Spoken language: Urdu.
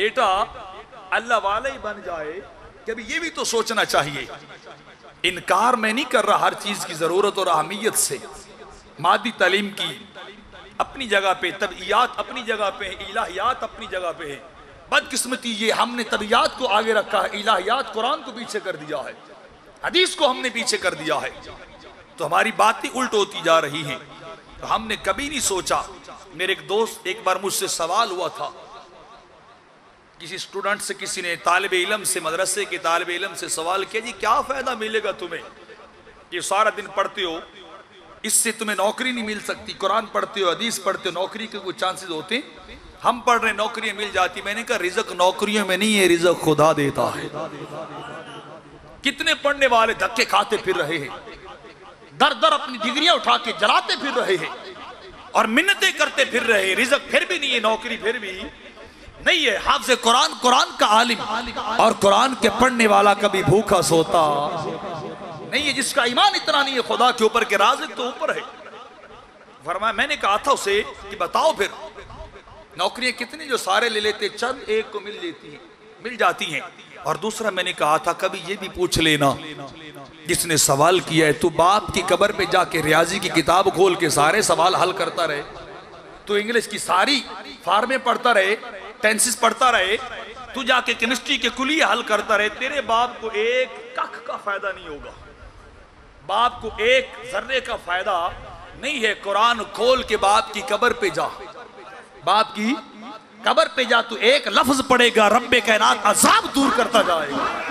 بیٹا، اللہ والا ہی بن جائے۔ کہ ابھی یہ بھی تو سوچنا چاہیے۔ انکار میں نہیں کر رہا ہر چیز کی ضرورت اور اہمیت سے۔ مادی تعلیم کی۔ اپنی جگہ پہ طبعیات اپنی جگہ پہ ہیں، الہیات اپنی جگہ پہ ہیں۔ بدقسمتی یہ ہم نے طبعیات کو آگے رکھا ہے، الہیات قرآن کو پیچھے کر دیا ہے۔ حدیث کو ہم نے پیچھے کر دیا ہے۔ تو ہماری باتیں الٹ ہوتی جا رہی ہیں۔ تو ہم نے کبھی نہیں سوچا۔ میرے ایک دوست ایک بار مجھ سے سوال ہوا تھا۔ کسی سٹوڈنٹ سے، کسی نے طالب علم سے، مدرسے کے طالب علم سے سوال کیا جی کیا فائدہ ملے گا تمہیں؟ یہ سارا دن پڑھتے ہو، اس سے تمہیں نوکری نہیں مل سکتی۔ قرآن پڑھتے ہو، حدیث پڑھتے ہو، نوکری کے کوئی چانسز ہوتے ہیں۔ ہم پڑھ رہے نوکریاں مل جاتی میں نے کہا، رزق نوکریوں میں نہیں ہے، رزق خدا دیتا ہے۔ کتنے پڑھنے والے دھکے کھاتے پھر رہے ہیں۔ در در اپنی ڈگریاں اٹھا کے جلاتے پھر رہے ہیں۔ اور منتیں کرتے پھر رہے ہیں۔ رزق پھر بھی نہیں ہے، نوکری پھر بھی نہیں ہے، حافظ قرآن قرآن کا عالم۔ اور قرآن کے پڑھنے والا کبھی بھوکا سوتا۔ نہیں ہے، جس کا ایمان اتنا نہیں ہے، خدا کے اوپر کے رازق تو اوپر ہے۔ فرمایا، میں نے کہا تھا اسے کہ بتاؤ پھر۔ نوکریاں کتنی جو سارے لے لیتے، چند ایک کو مل لیتی ہیں، مل جاتی ہیں۔ اور دوسرا، میں نے کہا تھا، کبھی یہ بھی پوچھ لینا۔ جس نے سوال کیا ہے، تو باپ کی قبر پہ جا کے ریاضی کی کتاب کھول کے سارے سوال حل کرتا رہے۔ تو انگلش کی ساری فارمیں پڑھتا رہے۔ ٹینسز پڑھتا رہے، تو جا کے کیمسٹری کے کلیہ حل کرتا رہے، تیرے باپ کو ایک ککھ کا فائدہ نہیں ہوگا۔ باپ کو ایک ذرے کا فائدہ نہیں ہے، قرآن کھول کے باپ کی قبر پہ جا۔ باپ کی قبر پہ جا تو ایک لفظ پڑے گا، رب کائنات عذاب دور کرتا جائے گا۔